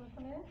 recommend